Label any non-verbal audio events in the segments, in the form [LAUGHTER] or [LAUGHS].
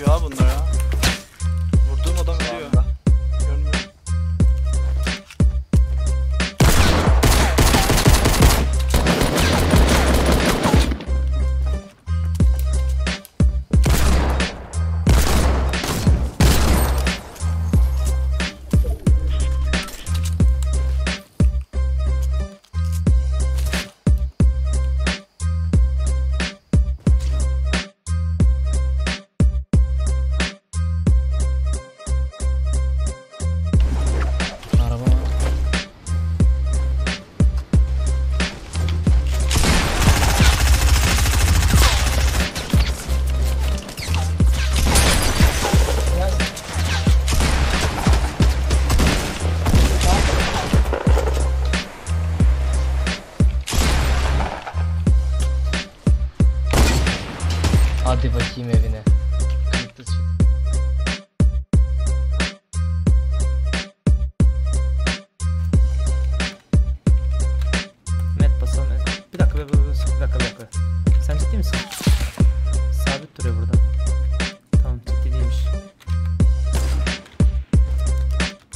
job on there. Dakika bir. Sen ciddi misin? Sabit duruyor burada. Tamam ciddi değilmiş.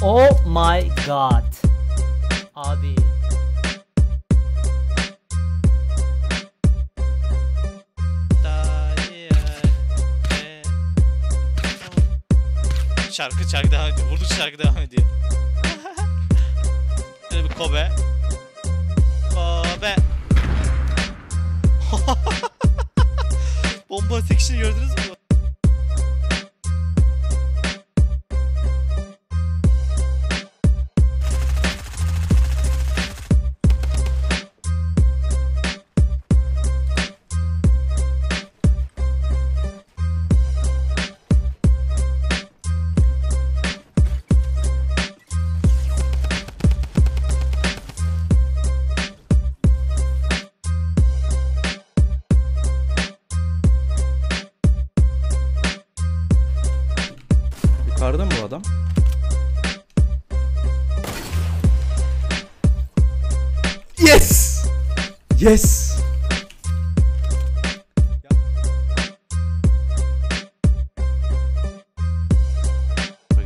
Oh my god. Abi. Şarkı şarkı devam ediyor. Vurduk şarkı devam ediyor. [LAUGHS] Şöyle bir. Kobe. Bomba sekişini gördünüz mü? Yukarıda mı bu adam? Yes! Yes!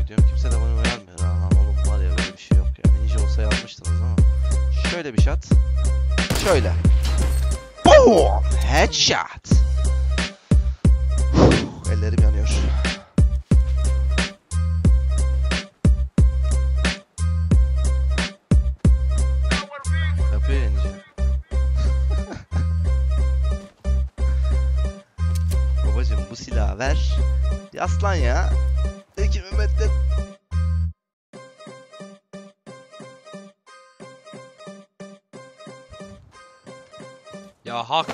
gidiyorum. Kimse de bana uyarmıyor. ha. Lan oğlum var ya böyle bir şey yok ya. Ninja olsa yazmıştınız ama. Şöyle bir shot. Şöyle. Boom! Headshot. Uf, Ellerim yanıyor. Babacım bu silahı ver. Bir aslan ya. İki Mehmet de Ya hak.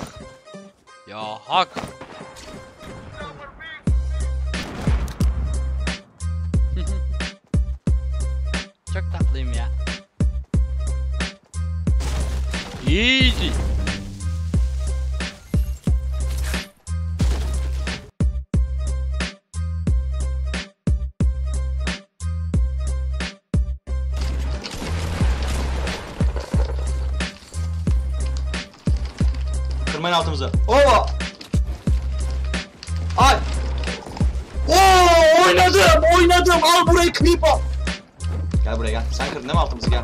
Ya hak. [LAUGHS] Çok tatlıyım ya. Kırmayın altımıza. Oo! Ay! Oo! Oynadım! Oynadım! Al burayı klip al! Gel buraya gel. Sen kırdın değil mi altımızı gel.